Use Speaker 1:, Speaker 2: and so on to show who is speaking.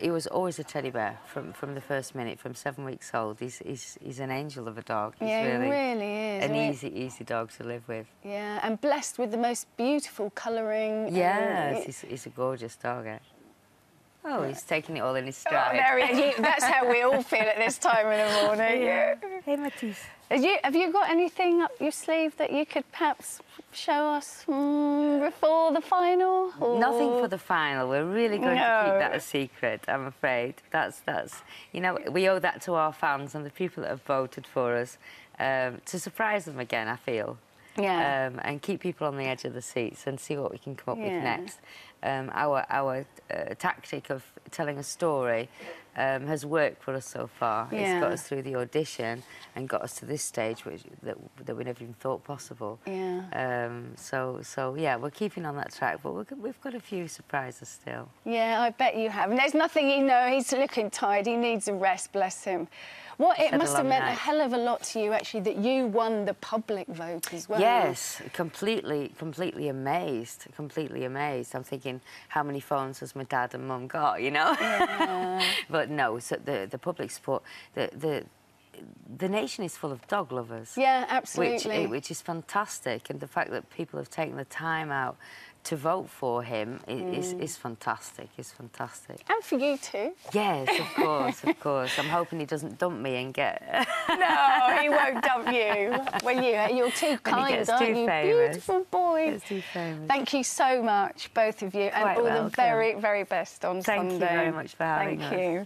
Speaker 1: He was always a teddy bear from, from the first minute, from seven weeks old. He's, he's, he's an angel of a dog. He's
Speaker 2: yeah,
Speaker 1: really
Speaker 2: he really is.
Speaker 1: an
Speaker 2: Re-
Speaker 1: easy, easy dog to live with.
Speaker 2: Yeah, and blessed with the most beautiful colouring. and-
Speaker 1: Yes, he's, he's a gorgeous dog. eh? Oh, he's taking it all in his
Speaker 2: Oh,
Speaker 1: stride.
Speaker 2: there he is. That's how we all feel at this time in the morning. Yeah.
Speaker 1: Hey, Matisse.
Speaker 2: Have you, have you got anything up your sleeve that you could perhaps show us mm, before the final?
Speaker 1: Nothing for the final. We're really going to keep that a secret. I'm afraid. That's that's. You know, we owe that to our fans and the people that have voted for us um, to surprise them again. I feel.
Speaker 2: Yeah.
Speaker 1: Um, and keep people on the edge of the seats and see what we can come up
Speaker 2: Yeah.
Speaker 1: with next. Um, our our uh, tactic of telling a story um, has worked for us so far. It's got us through the audition and got us to this stage, which that, that we never even thought possible.
Speaker 2: Yeah.
Speaker 1: Um, so, so yeah, we're keeping on that track, but we're, we've got a few surprises still.
Speaker 2: Yeah, I bet you have. And there's nothing you know. He's looking tired. He needs a rest, bless him. What it must have meant a hell of a lot to you, actually, that you won the public vote as well.
Speaker 1: Yes, completely, completely amazed, completely amazed. I'm thinking, how many phones has my dad and mum got, you know? Yeah. but no, so the, the public support, the, the, the nation is full of dog lovers.
Speaker 2: Yeah,
Speaker 1: which,
Speaker 2: absolutely.
Speaker 1: eh, which is fantastic. And the fact that people have taken the time out to vote for him is,
Speaker 2: Mm.
Speaker 1: is fantastic, is fantastic.
Speaker 2: And for you too.
Speaker 1: Yes, of course, of course. I'm hoping he doesn't dump me and get.
Speaker 2: No, he won't dump you. When you, you're too kind, aren't
Speaker 1: too
Speaker 2: you?
Speaker 1: famous.
Speaker 2: Beautiful boy.
Speaker 1: Gets too famous.
Speaker 2: Thank you so much, both of you, and all
Speaker 1: welcome.
Speaker 2: the very, very best on Sunday.
Speaker 1: Thank you very much for having
Speaker 2: Thank
Speaker 1: us.
Speaker 2: you.